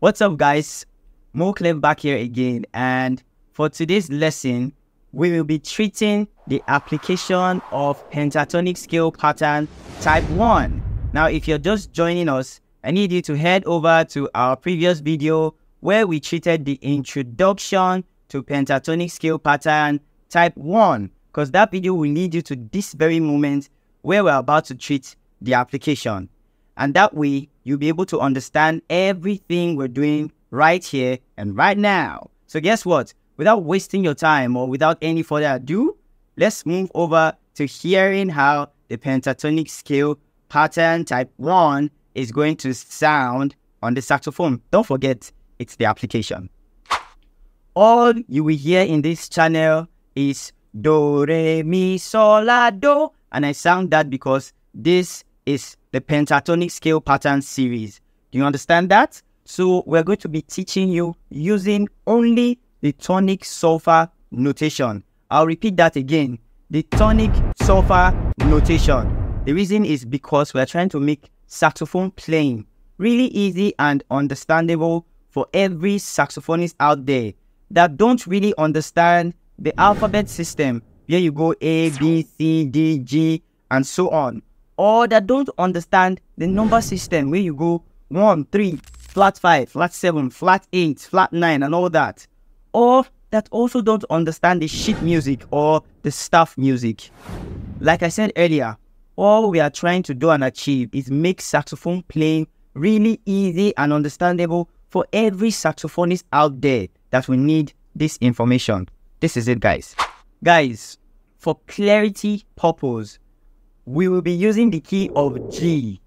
What's up guys? Moclef back here again and for today's lesson, we will be treating the application of pentatonic scale pattern type 1. Now if you're just joining us, I need you to head over to our previous video where we treated the introduction to pentatonic scale pattern type 1 because that video will lead you to this very moment where we're about to treat the application. And that way, you'll be able to understand everything we're doing right here and right now. So guess what? Without wasting your time or without any further ado, let's move over to hearing how the pentatonic scale pattern type 1 is going to sound on the saxophone. Don't forget, it's the application. All you will hear in this channel is do, re, mi, sol, la, do. And I sound that because this is the pentatonic scale pattern series. Do you understand that? So we're going to be teaching you using only the tonic solfa notation. I'll repeat that again. The tonic solfa notation. The reason is because we're trying to make saxophone playing really easy and understandable for every saxophonist out there that don't really understand the alphabet system where you go A, B, C, D, G, and so on. Or that don't understand the number system where you go 1, 3, flat 5, flat 7, flat 8, flat 9, and all that. Or that also don't understand the sheet music or the staff music. Like I said earlier, all we are trying to do and achieve is make saxophone playing really easy and understandable for every saxophonist out there that will need this information. This is it, guys. Guys, for clarity purpose, we will be using the key of G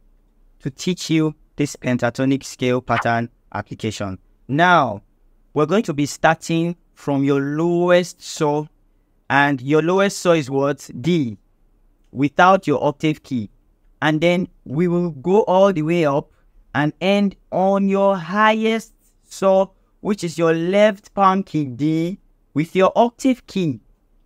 to teach you this pentatonic scale pattern application. Now, we're going to be starting from your lowest saw, and your lowest saw is what? D, without your octave key. And then we will go all the way up and end on your highest saw, which is your left palm key D, with your octave key.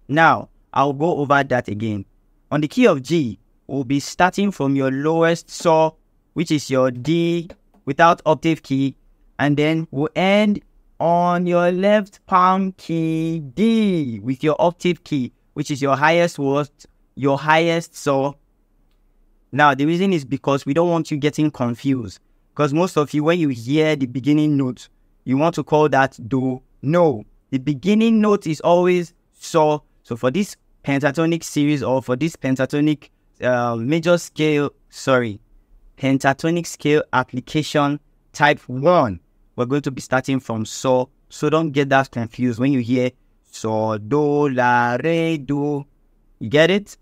Now, I'll go over that again. On the key of G, we'll be starting from your lowest saw, which is your D without octave key, and then we'll end on your left palm key D with your octave key, which is your highest word, your highest saw. Now, the reason is because we don't want you getting confused. Because most of you, when you hear the beginning note, you want to call that do. No, the beginning note is always saw. So for this pentatonic series or for this pentatonic uh, major scale, sorry, pentatonic scale application type 1, we're going to be starting from So. So don't get that confused when you hear So, do, la, re, do. You get it?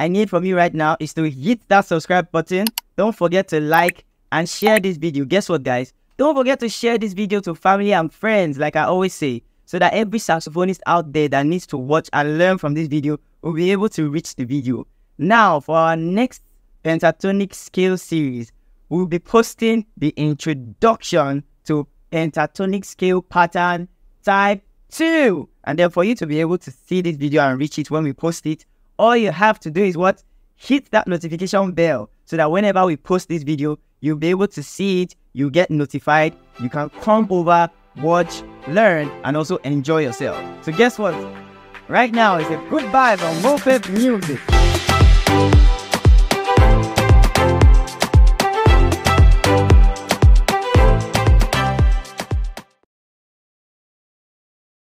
I need from you right now is to hit that subscribe button. Don't forget to like and share this video. Guess what, guys? Don't forget to share this video to family and friends, like I always say, so that every saxophonist out there that needs to watch and learn from this video will be able to reach the video. Now, for our next pentatonic scale series, we'll be posting the introduction to pentatonic scale pattern type 2. And then for you to be able to see this video and reach it when we post it, all you have to do is what? hit that notification bell so that whenever we post this video, you'll be able to see it, you get notified, you can come over, watch, learn, and also enjoy yourself. So guess what? Right now is a good vibe on Music.